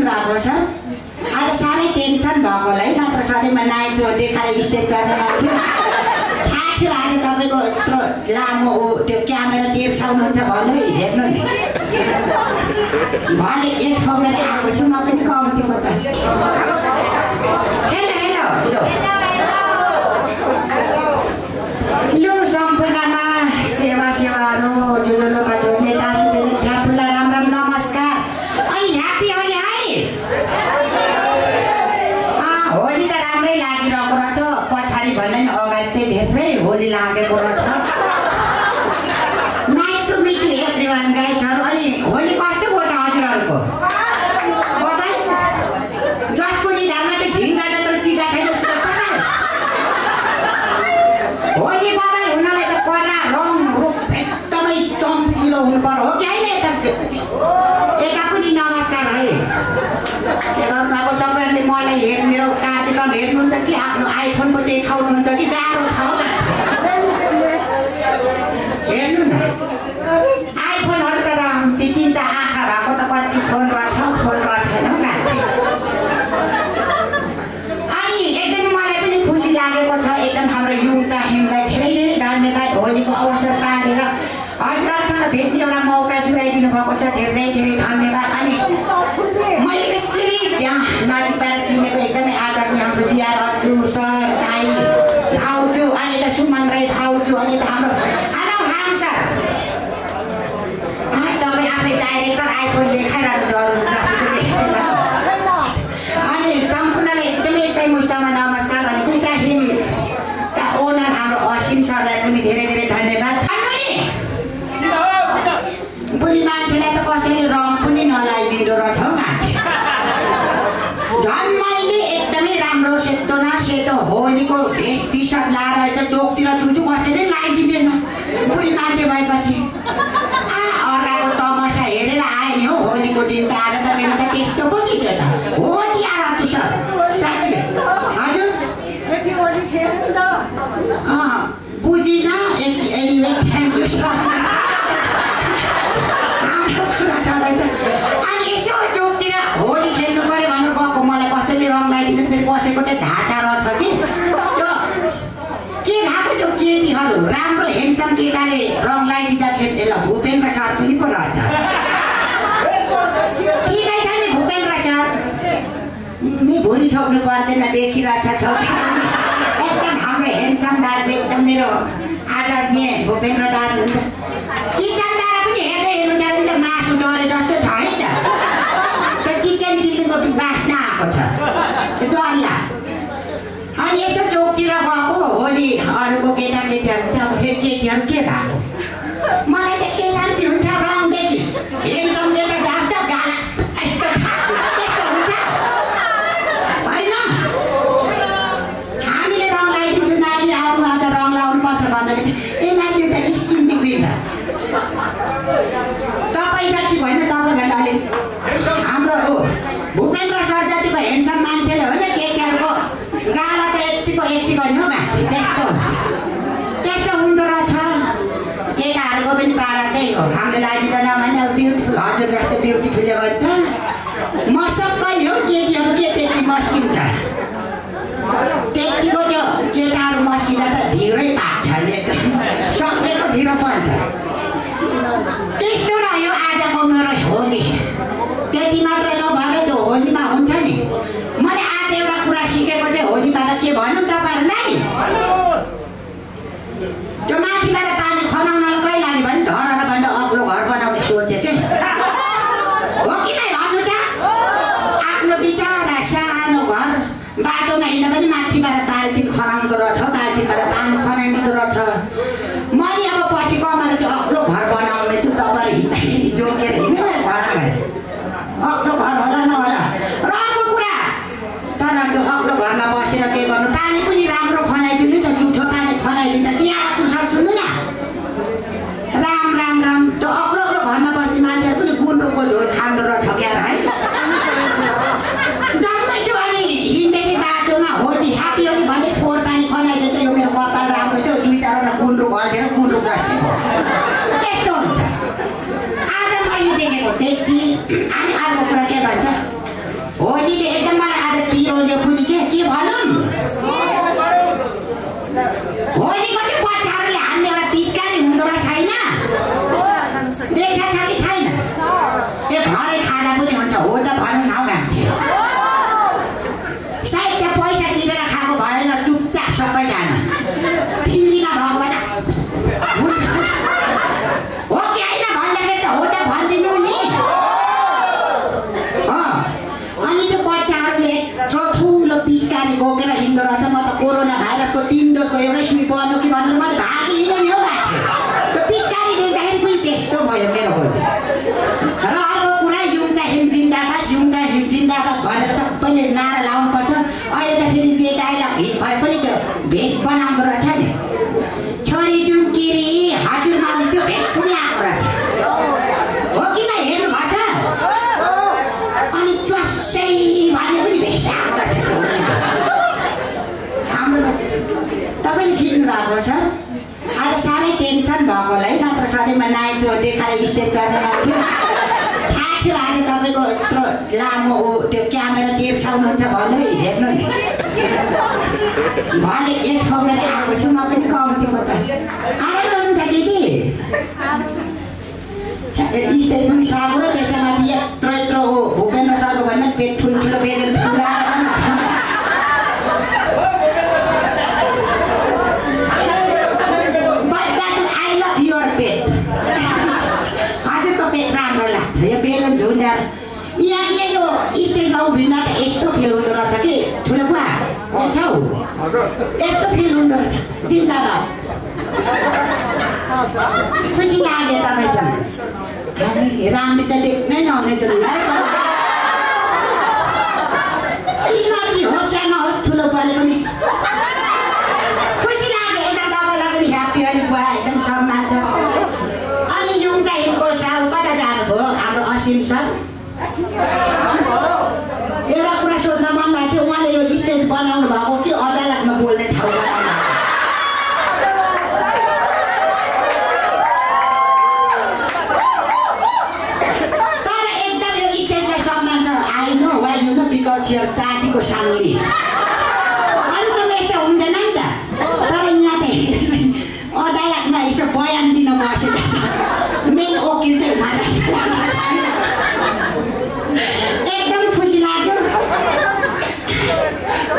दिनु भएको छ। आज साह्रै टेन्सन भएको होला है नत्र सधैँमा नाइटो देखाएर स्टेज गर्न लाग्थ्यो थाहा थियो आज तपाईँको यत्रो लामो ऊ त्यो क्यामेरा तिर्साउनुहुन्छ भन्नु हेर्नु नि। भले एक ठाउँबाट आएको छु म पनि कम्तीमा त। हेलो हेलो लु सम्पूर्णमा सेवा सेवाहरू जो जो लोका जोड्ने टाँसी ठुला राम राम नमस्कार अनि ह्याप्पी होली है अँ, होली त राम्रै लागिरहेको रहेछ पछाडि भन्दा नि अगाडि चाहिँ धेरै होली लागेको रहेछ। मिट यु एभ्री वान गाइजहरू अनि होली कस्तो त हजुरहरूको? जसको निधारमा चाहिँ झिङ्गा जत्रो टिका छैन होली बबाई हुनलाई त कडा रङ रूप एकदमै चम्किलो हुनु पर्यो हो कि होइन यता? यता पनि नमस्कार है। अब तपाईँहरूले मलाई हेर्नु मेरो कार्यक्रम हेर्नुहुन्छ कि आफ्नो आइफोनको देखाउनुहुन्छ कि गाह्रो छ हेर्नु न आइफोनहरू त ती तिनवटा आँखा भएको त कति फोन रहेछ फोन रहेन अनि एकदम मलाई पनि खुसी लागेको छ एकदम हाम्रो युङ चाहिमलाई धेरै धेरै धन्यवाद होलीको अवसर पारेर हजुरहरूसँग भेट्ने एउटा मौका जुराइदिनु भएको छ धेरै धेरै धन्यवाद देखाइरहेको राम्रो हेन्सम केटाले रङ लगाइदिँदाखेरि त्यसलाई भूपेन्द्र सर पनि पो रहेछ। ठिकै छ नि भूपेन्द्र सर? नि भुली छोड्नु पर्दैन देखिरहेछ एकदम हाम्रो हेन्सम दाजुले एकदम मेरो आदरणीय भूपेन्द्र दाजु हुन्छ। किचनबाट पनि हेर्दै हेर्नु त मासु डरे जस्तो छ है त। त्यो चिकन चिल्लीको बास्ना आएको छ। त्यो डल्ला। अनि यसो चौकतिर गएको होली अरूको केटाकेटीहरू चाहिँ রাখা कोरोना भाइरसको तिन डोजको एउटै सुई पर्नु कि भनेर मैले भागी हिँडेँ नि हो भएको त्यो पिचकारी देख्दाखेरि पनि त्यस्तो भयो मेरो हो र अर्को कुरा युम्चाहिम जिन्दाबाद युम्चाहिम जिन्दाबाद भनेर सबैले नारा लाउनुपर्छ। अहिले त फेरि जे डाइलग हिट भए पनि त्यो भेष बनाउँदो रहेछ। भएको छ। आज साह्रै टेन्सन भएकोलाई नत्र सधैँमा नाइ त्यो देखाएर स्टेज चढ्न लाग्थ्यो थाहा थियो आज तपाईँको यत्रो लामो ऊ त्यो क्यामेरा तेर्साउनुहुन्छ भनेर हेर्नु नि। भले एक छोडेर आएको छु म पनि कम्ती म त आराम हुनुहुन्छ दिदी? स्टेज पनि साबु र त्यसैमाथि यत्रो यत्रो ऊ भूपेन्द्र सरको भन्दा पेट ठुल्ठुलो बेरेर स्टेजमा उभिँदा त यस्तो फिल हुँदो रहेछ कि ठुलो देख्छौ यस्तो फिल हुँदो रहेछ चिन्ता खुसी लाग्यो तपाईँसँग हामी रामले त देख्नै नहुने त तिमीमाथि होस् या नहोस् ठुलो बुवाले पनि खुसी लाग्यो यता तपाईँलाई पनि ह्याप्पी अलिक बुवा एकदम सम्मान छ अनि युङटा हिमको साहु कता जानुभयो हाम्रो असिम सर एउटा कुरा सोध्न मन लाग्थ्यो उहाँले यो स्टेज बनाउनु भएको कि अदालतमा बोल्ने ठाउँ बनाउनु तर एकदम यो स्टेजलाई सम्मान छ I know why you know because यो साङ्ली अरूकोमा यस्तो हुँदैन नि तर यहाँ अदालतमा यसो बयान दिन बसेको छ मेन वकिल चाहिँ। एकदम खुसी लाग्यो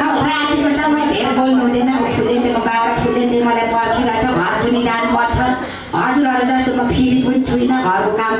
अब रातिको समय धेरै बोल्नु हुँदैन फुलेन्देको बाबा फुलेन्दे मलाई पर्खिरहेको छ घर पनि जानुपर्छ हजुरहरू जस्तो म फेरि पनि छुइनँ घरको काम